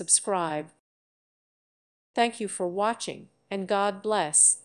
Subscribe. Thank you for watching and God bless.